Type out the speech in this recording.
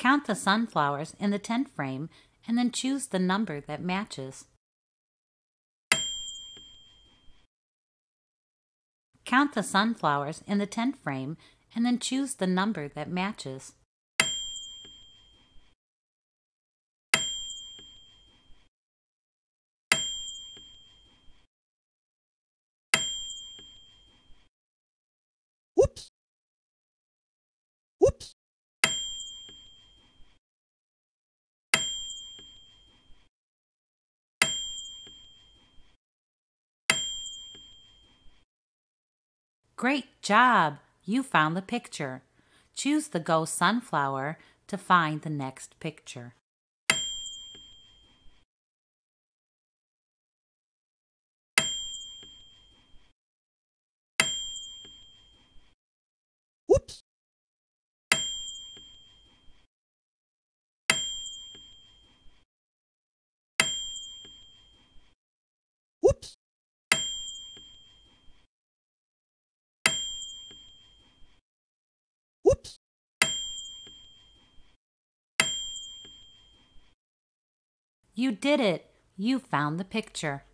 Count the sunflowers in the ten frame and then choose the number that matches. Count the sunflowers in the ten frame and then choose the number that matches. Great job! You found the picture. Choose the Go Sunflower to find the next picture. You did it! You found the picture.